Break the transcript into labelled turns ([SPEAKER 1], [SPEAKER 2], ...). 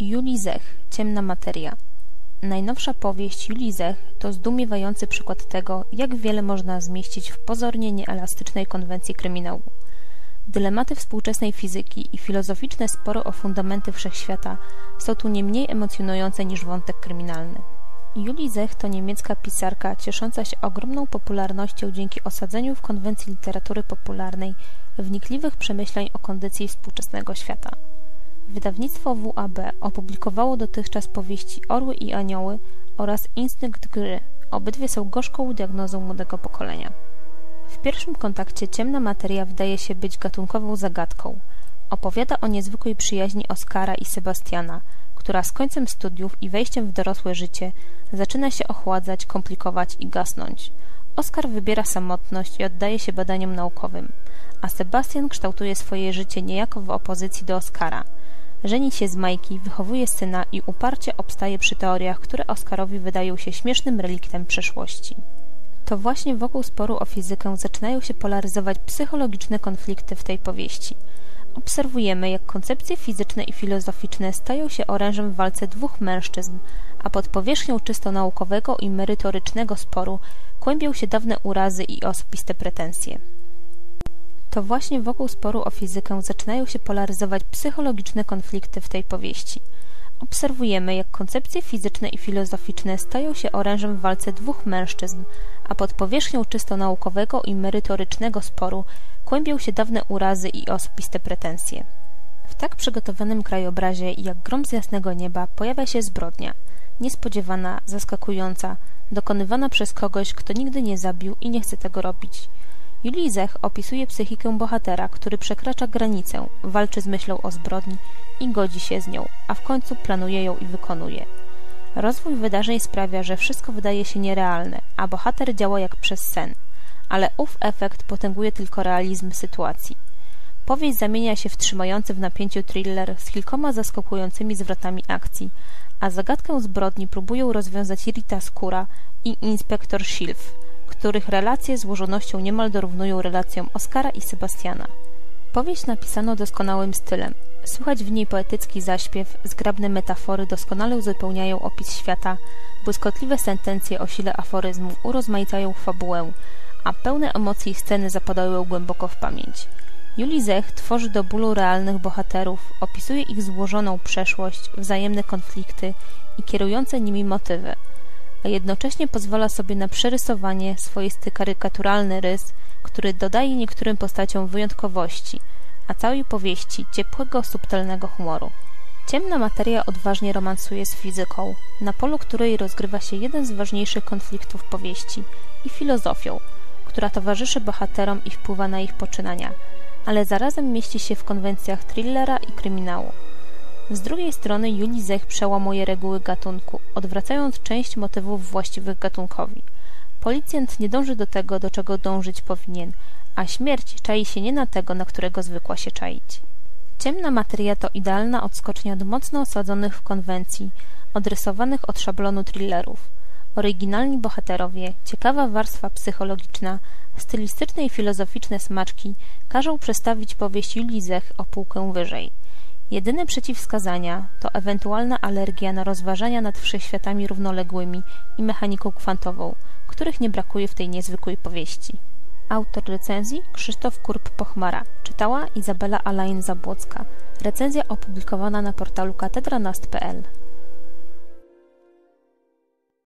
[SPEAKER 1] Julii Zech, Ciemna materia. Najnowsza powieść Julii Zech to zdumiewający przykład tego, jak wiele można zmieścić w pozornie nieelastycznej konwencji kryminału. Dylematy współczesnej fizyki i filozoficzne spory o fundamenty wszechświata są tu nie mniej emocjonujące niż wątek kryminalny. Julie Zech to niemiecka pisarka ciesząca się ogromną popularnością dzięki osadzeniu w konwencji literatury popularnej wnikliwych przemyśleń o kondycji współczesnego świata. Wydawnictwo WAB opublikowało dotychczas powieści Orły i Anioły oraz Instynkt gry. Obydwie są gorzką diagnozą młodego pokolenia. W pierwszym kontakcie ciemna materia wydaje się być gatunkową zagadką. Opowiada o niezwykłej przyjaźni Oskara i Sebastiana, która z końcem studiów i wejściem w dorosłe życie zaczyna się ochładzać, komplikować i gasnąć. Oskar wybiera samotność i oddaje się badaniom naukowym, a Sebastian kształtuje swoje życie niejako w opozycji do Oskara – Żeni się z Majki, wychowuje syna i uparcie obstaje przy teoriach, które Oskarowi wydają się śmiesznym reliktem przeszłości. To właśnie wokół sporu o fizykę zaczynają się polaryzować psychologiczne konflikty w tej powieści. Obserwujemy, jak koncepcje fizyczne i filozoficzne stają się orężem w walce dwóch mężczyzn, a pod powierzchnią czysto naukowego i merytorycznego sporu kłębią się dawne urazy i osobiste pretensje. To właśnie wokół sporu o fizykę zaczynają się polaryzować psychologiczne konflikty w tej powieści. Obserwujemy, jak koncepcje fizyczne i filozoficzne stają się orężem w walce dwóch mężczyzn, a pod powierzchnią czysto naukowego i merytorycznego sporu kłębią się dawne urazy i osobiste pretensje. W tak przygotowanym krajobrazie, jak grom z jasnego nieba, pojawia się zbrodnia. Niespodziewana, zaskakująca, dokonywana przez kogoś, kto nigdy nie zabił i nie chce tego robić – Julii Zech opisuje psychikę bohatera, który przekracza granicę, walczy z myślą o zbrodni i godzi się z nią, a w końcu planuje ją i wykonuje. Rozwój wydarzeń sprawia, że wszystko wydaje się nierealne, a bohater działa jak przez sen, ale ów efekt potęguje tylko realizm sytuacji. Powieść zamienia się w trzymający w napięciu thriller z kilkoma zaskakującymi zwrotami akcji, a zagadkę zbrodni próbują rozwiązać Rita Skóra i inspektor Schilf – których relacje złożonością niemal dorównują relacjom Oskara i Sebastiana. Powieść napisano doskonałym stylem. Słychać w niej poetycki zaśpiew, zgrabne metafory doskonale uzupełniają opis świata, błyskotliwe sentencje o sile aforyzmu urozmaicają fabułę, a pełne emocji sceny zapadają głęboko w pamięć. Juli Zech tworzy do bólu realnych bohaterów, opisuje ich złożoną przeszłość, wzajemne konflikty i kierujące nimi motywy – a jednocześnie pozwala sobie na przerysowanie swoisty karykaturalny rys, który dodaje niektórym postaciom wyjątkowości, a całej powieści ciepłego, subtelnego humoru. Ciemna materia odważnie romansuje z fizyką, na polu której rozgrywa się jeden z ważniejszych konfliktów powieści i filozofią, która towarzyszy bohaterom i wpływa na ich poczynania, ale zarazem mieści się w konwencjach thrillera i kryminału. Z drugiej strony Juli Zech przełamuje reguły gatunku, odwracając część motywów właściwych gatunkowi. Policjant nie dąży do tego, do czego dążyć powinien, a śmierć czai się nie na tego, na którego zwykła się czaić. Ciemna materia to idealna odskocznia od mocno osadzonych w konwencji, odrysowanych od szablonu thrillerów. Oryginalni bohaterowie, ciekawa warstwa psychologiczna, stylistyczne i filozoficzne smaczki każą przestawić powieść Julii Zech o półkę wyżej – Jedyne przeciwwskazania to ewentualna alergia na rozważania nad wszechświatami równoległymi i mechaniką kwantową, których nie brakuje w tej niezwykłej powieści. Autor recenzji Krzysztof Kurp-Pochmara. Czytała Izabela Alain Zabłocka. Recenzja opublikowana na portalu katedranast.pl